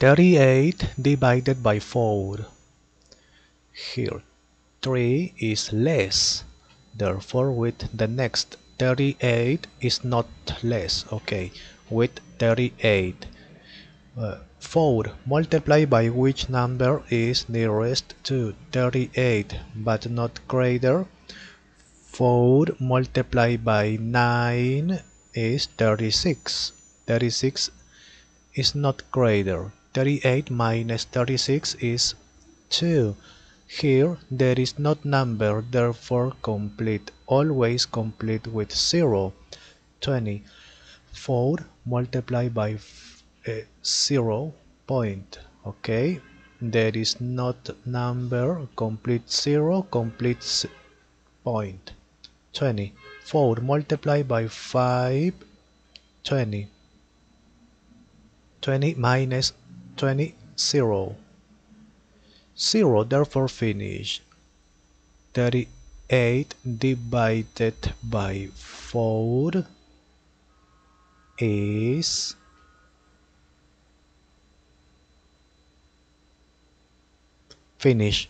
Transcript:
38 divided by 4. Here 3 is less. Therefore with the next 38 is not less. Okay, with 38. Uh, 4 multiplied by which number is nearest to 38 but not greater 4 multiplied by 9 is 36 36 is not greater 38 minus 36 is 2 here there is not number therefore complete always complete with 0 20 4 multiplied by uh, 0 point okay? There is not number complete 0 complete point. 20 4 multiplied by 5 20 20 minus 20 0 0 therefore finish 38 divided by 4 is finish